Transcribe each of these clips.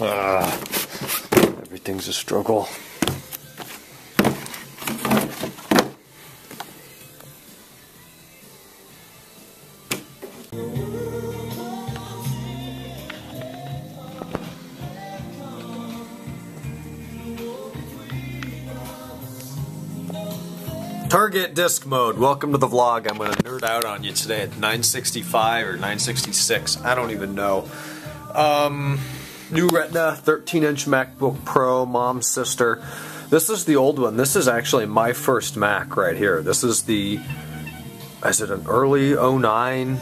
always a struggle. Target disc mode. Welcome to the vlog. I'm going to nerd out on you today at 965 or 966. I don't even know. Um, new Retina 13 inch MacBook Pro, mom's sister. This is the old one. This is actually my first Mac right here. This is the, is it an early 09?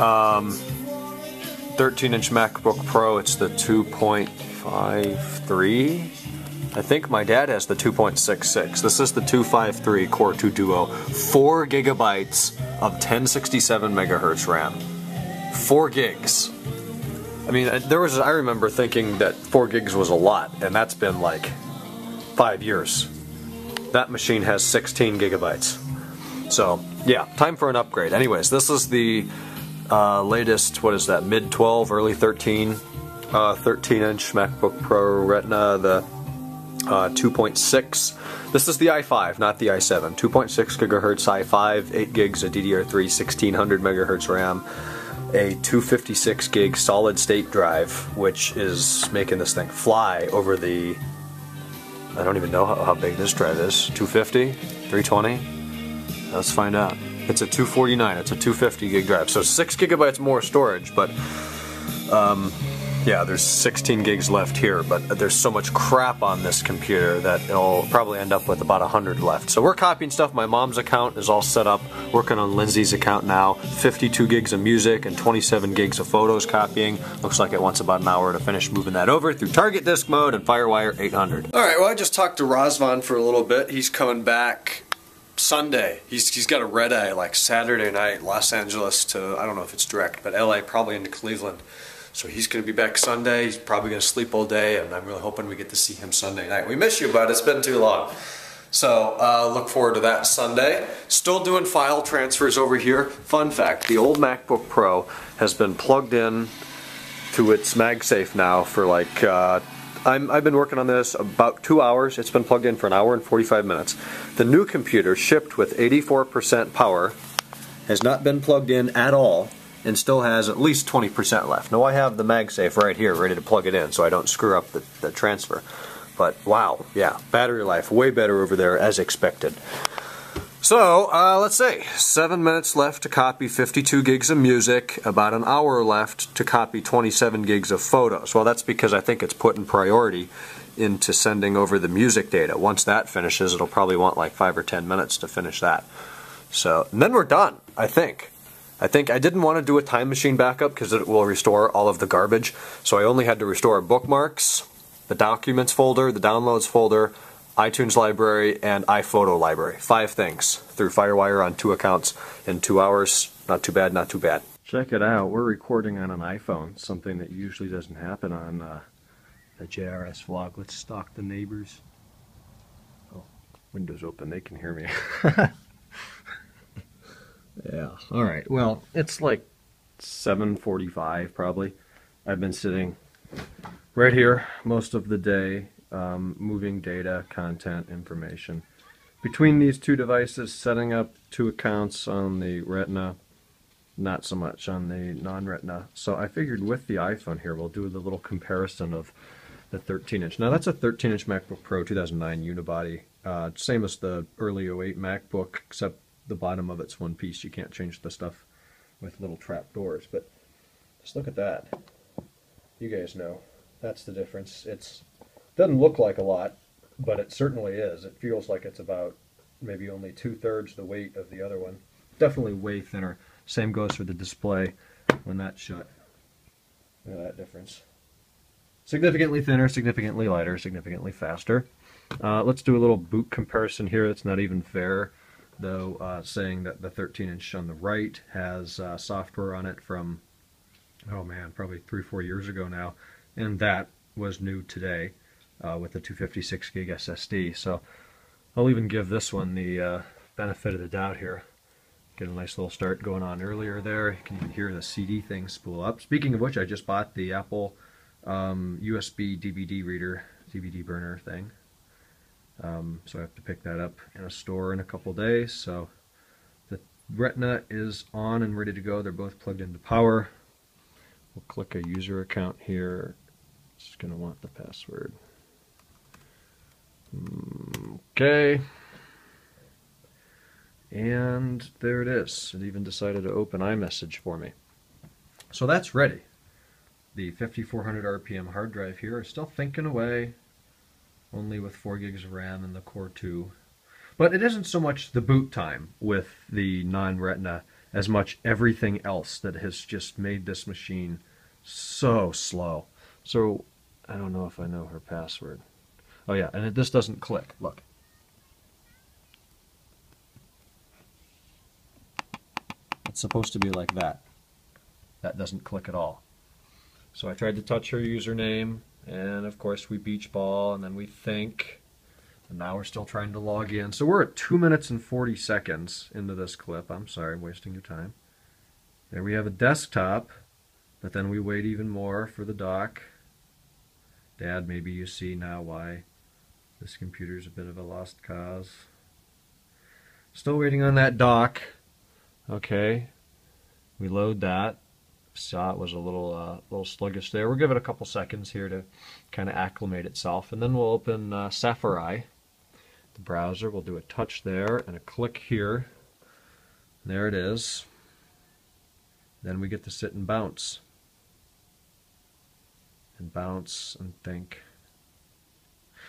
Um, 13 inch MacBook Pro. It's the 2.53. I think my dad has the 2.66. This is the 253 Core 2 Duo. 4 gigabytes of 1067 megahertz RAM. 4 gigs. I mean, there was I remember thinking that 4 gigs was a lot, and that's been like 5 years. That machine has 16 gigabytes. So, yeah, time for an upgrade. Anyways, this is the uh, latest, what is that, mid 12, early 13, uh, 13 inch MacBook Pro Retina, the uh, 2.6. This is the i5, not the i7. 2.6 gigahertz i5, 8 gigs of DDR3, 1600 megahertz RAM, a 256 gig solid state drive, which is making this thing fly over the. I don't even know how, how big this drive is. 250? 320? Let's find out. It's a 249. It's a 250 gig drive. So 6 gigabytes more storage, but. Um, yeah, there's 16 gigs left here, but there's so much crap on this computer that it'll probably end up with about 100 left. So we're copying stuff. My mom's account is all set up, working on Lindsay's account now. 52 gigs of music and 27 gigs of photos copying. Looks like it wants about an hour to finish moving that over through Target Disk Mode and FireWire 800. All right, well, I just talked to Razvan for a little bit. He's coming back Sunday. He's he's got a red eye like Saturday night, Los Angeles to I don't know if it's direct, but LA probably into Cleveland. So he's going to be back Sunday. He's probably going to sleep all day, and I'm really hoping we get to see him Sunday night. We miss you, bud. It's been too long. So uh, look forward to that Sunday. Still doing file transfers over here. Fun fact, the old MacBook Pro has been plugged in to its MagSafe now for like, uh, i have been working on this about two hours. It's been plugged in for an hour and 45 minutes. The new computer shipped with 84% power has not been plugged in at all and still has at least 20% left. Now I have the MagSafe right here ready to plug it in so I don't screw up the, the transfer. But wow, yeah, battery life way better over there as expected. So, uh, let's say, seven minutes left to copy 52 gigs of music, about an hour left to copy 27 gigs of photos. Well, that's because I think it's putting priority into sending over the music data. Once that finishes, it'll probably want like five or 10 minutes to finish that. So, and then we're done, I think. I think I didn't want to do a time machine backup because it will restore all of the garbage. So I only had to restore bookmarks, the documents folder, the downloads folder, iTunes library, and iPhoto library. Five things through FireWire on two accounts in two hours. Not too bad, not too bad. Check it out. We're recording on an iPhone, something that usually doesn't happen on uh, a JRS vlog. Let's stalk the neighbors. Oh, windows open. They can hear me. Yeah. All right. Well, it's like 7:45 probably. I've been sitting right here most of the day, um, moving data, content, information between these two devices. Setting up two accounts on the Retina, not so much on the non-Retina. So I figured with the iPhone here, we'll do the little comparison of the 13-inch. Now that's a 13-inch MacBook Pro 2009 unibody, uh, same as the early 08 MacBook, except the bottom of it's one piece. You can't change the stuff with little trap doors. But just look at that. You guys know. That's the difference. It's doesn't look like a lot, but it certainly is. It feels like it's about maybe only two-thirds the weight of the other one. Definitely way thinner. Same goes for the display when that's shut. Look at that difference. Significantly thinner, significantly lighter, significantly faster. Uh, let's do a little boot comparison here. That's not even fair though, uh, saying that the 13 inch on the right has uh, software on it from, oh man, probably three, four years ago now, and that was new today uh, with the 256 gig SSD. So I'll even give this one the uh, benefit of the doubt here. Get a nice little start going on earlier there. You can even hear the CD thing spool up. Speaking of which, I just bought the Apple um, USB DVD reader DVD burner thing. Um, so I have to pick that up in a store in a couple days. So the Retina is on and ready to go. They're both plugged into power. We'll click a user account here. It's going to want the password. Okay. And there it is. It even decided to open iMessage for me. So that's ready. The 5400 RPM hard drive here is still thinking away, only with 4 gigs of RAM and the Core 2. But it isn't so much the boot time with the non-Retina as much everything else that has just made this machine so slow. So I don't know if I know her password. Oh yeah, and it, this doesn't click. Look. It's supposed to be like that. That doesn't click at all. So I tried to touch her username, and of course we beach ball, and then we think, and now we're still trying to log in. So we're at 2 minutes and 40 seconds into this clip. I'm sorry, I'm wasting your time. There we have a desktop, but then we wait even more for the dock. Dad, maybe you see now why this computer's a bit of a lost cause. Still waiting on that dock. Okay, we load that. Saw it was a little uh, little sluggish there. We'll give it a couple seconds here to kind of acclimate itself, and then we'll open uh, Safari, the browser. We'll do a touch there and a click here. There it is. Then we get to sit and bounce. And bounce and think.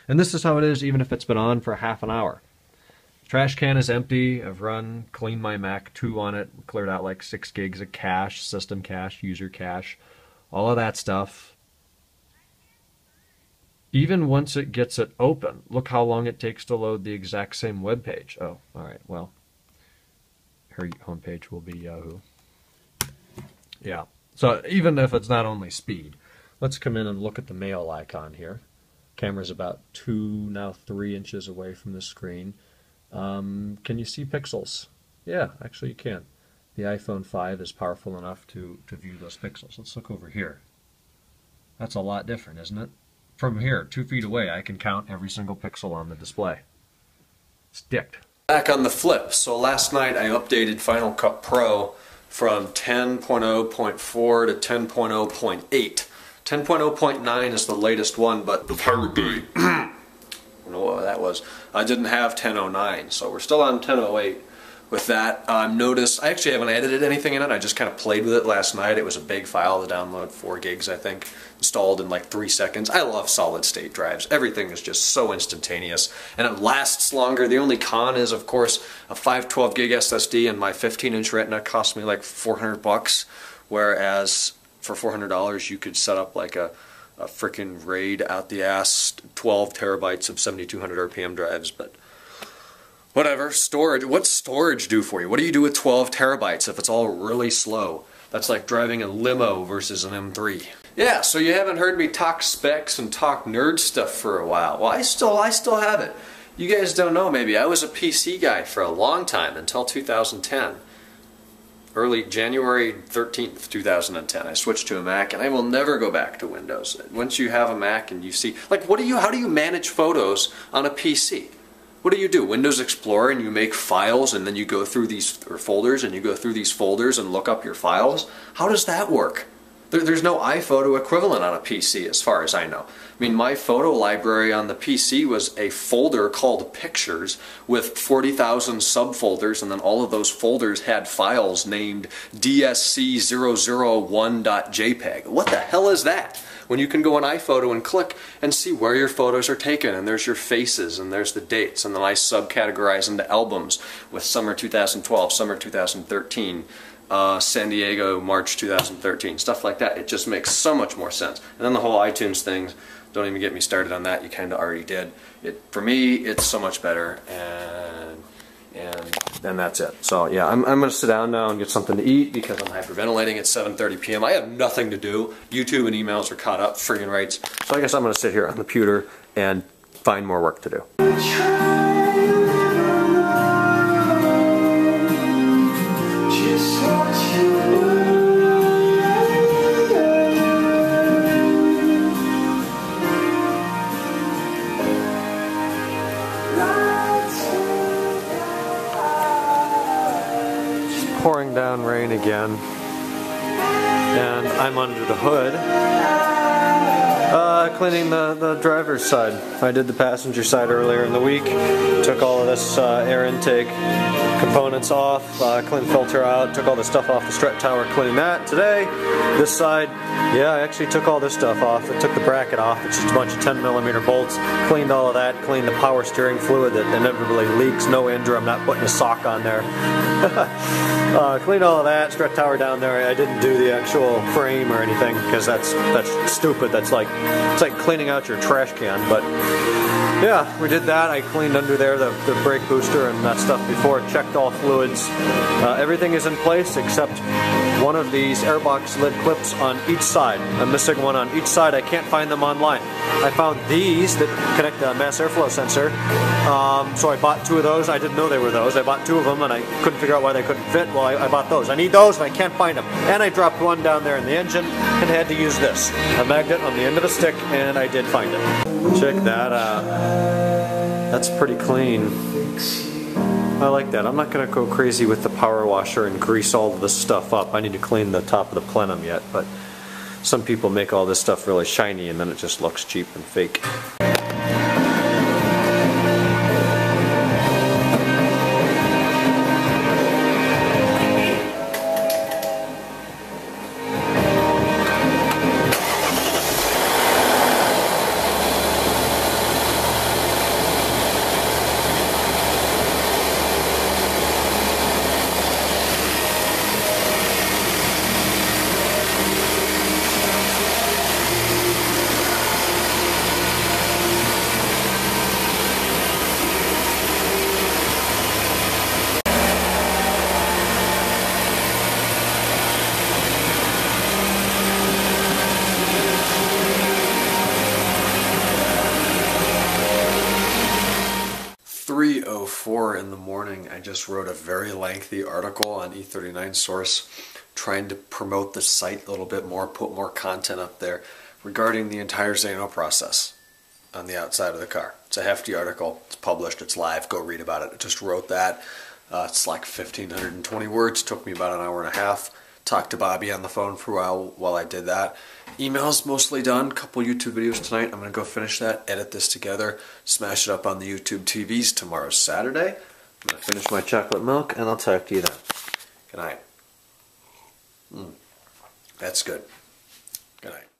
And this is how it is even if it's been on for half an hour. Trash can is empty. I've run, CleanMyMac 2 on it, cleared out like 6 gigs of cache, system cache, user cache, all of that stuff. Even once it gets it open, look how long it takes to load the exact same web page. Oh, all right, well, her homepage will be Yahoo. Yeah, so even if it's not only speed, let's come in and look at the mail icon here. Camera's about two, now three inches away from the screen. Um, can you see pixels? Yeah, actually you can. The iPhone 5 is powerful enough to, to view those pixels. Let's look over here. That's a lot different, isn't it? From here, two feet away, I can count every single pixel on the display. It's dicked. Back on the flip. So last night I updated Final Cut Pro from 10.0.4 to 10.0.8. 10.0.9 is the latest one, but the pirate bay. I don't know what that was. I didn't have 10.09, so we're still on 10.08 with that. Um, notice I actually haven't edited anything in it. I just kind of played with it last night. It was a big file to download, four gigs I think, installed in like three seconds. I love solid state drives. Everything is just so instantaneous and it lasts longer. The only con is of course a 512 gig SSD and my 15 inch Retina cost me like 400 bucks, whereas for $400 you could set up like a, a freaking RAID out the ass 12 terabytes of 7200 RPM drives but whatever storage what's storage do for you? What do you do with 12 terabytes if it's all really slow? That's like driving a limo versus an M3 yeah so you haven't heard me talk specs and talk nerd stuff for a while. Well I still I still have it. You guys don't know maybe. I was a PC guy for a long time until 2010 early January 13th, 2010. I switched to a Mac and I will never go back to Windows. Once you have a Mac and you see, like what do you, how do you manage photos on a PC? What do you do? Windows Explorer and you make files and then you go through these or folders and you go through these folders and look up your files? How does that work? There, there's no iPhoto equivalent on a PC as far as I know. I mean, my photo library on the PC was a folder called Pictures with 40,000 subfolders, and then all of those folders had files named DSC001.jpg. What the hell is that? When you can go on iPhoto and click and see where your photos are taken, and there's your faces, and there's the dates, and then I subcategorize into albums with summer 2012, summer 2013, uh, San Diego, March 2013, stuff like that. It just makes so much more sense. And then the whole iTunes thing, don't even get me started on that. You kind of already did. It for me, it's so much better, and and then that's it. So yeah, I'm I'm gonna sit down now and get something to eat because I'm hyperventilating at 7:30 p.m. I have nothing to do. YouTube and emails are caught up, friggin' rights. So I guess I'm gonna sit here on the computer and find more work to do. Pouring down rain again. And I'm under the hood. Uh, cleaning the, the driver's side. I did the passenger side earlier in the week. Took all of this uh, air intake components off, uh, cleaned filter out, took all the stuff off the strut tower, cleaning that. Today, this side, yeah, I actually took all this stuff off. I took the bracket off. It's just a bunch of 10 millimeter bolts. Cleaned all of that. Cleaned the power steering fluid that inevitably leaks. No Indra. I'm not putting a sock on there. uh, cleaned all of that. Strut tower down there. I didn't do the actual frame or anything because that's that's stupid. That's like it's like cleaning out your trash can. But yeah, we did that. I cleaned under there the, the brake booster and that stuff before. Checked all fluids. Uh, everything is in place except one of these airbox lid clips on each side. I'm missing one on each side. I can't find them online. I found these that connect the mass airflow sensor. Um, so I bought two of those. I didn't know they were those. I bought two of them and I couldn't figure out why they couldn't fit. Well, I, I bought those. I need those and I can't find them. And I dropped one down there in the engine and had to use this. A magnet on the end of a stick and I did find it. Check that out. That's pretty clean. I like that. I'm not going to go crazy with the power washer and grease all this stuff up. I need to clean the top of the plenum yet, but some people make all this stuff really shiny and then it just looks cheap and fake. In the morning, I just wrote a very lengthy article on E39 Source trying to promote the site a little bit more, put more content up there regarding the entire Zaino process on the outside of the car. It's a hefty article. It's published. It's live. Go read about it. I just wrote that. Uh, it's like 1,520 words. Took me about an hour and a half. Talked to Bobby on the phone for a while while I did that. Emails mostly done. Couple YouTube videos tonight. I'm gonna go finish that, edit this together, smash it up on the YouTube TVs. tomorrow, Saturday. I'm gonna finish my chocolate milk, and I'll talk to you then. Good night. Mm. That's good. Good night.